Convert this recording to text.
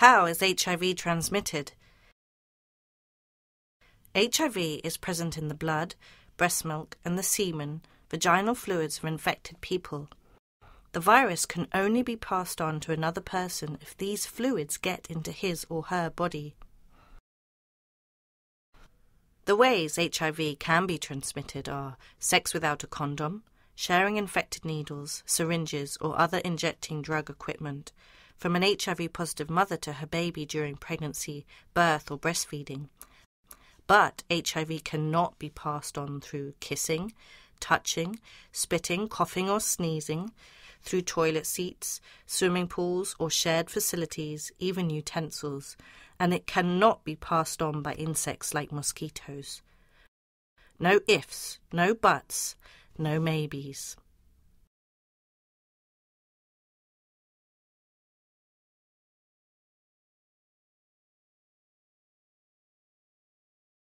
How is HIV transmitted? HIV is present in the blood, breast milk, and the semen, vaginal fluids of infected people. The virus can only be passed on to another person if these fluids get into his or her body. The ways HIV can be transmitted are sex without a condom, sharing infected needles, syringes, or other injecting drug equipment from an HIV positive mother to her baby during pregnancy, birth, or breastfeeding. But HIV cannot be passed on through kissing, touching, spitting, coughing, or sneezing, through toilet seats, swimming pools, or shared facilities, even utensils, and it cannot be passed on by insects like mosquitoes. No ifs, no buts, no maybes.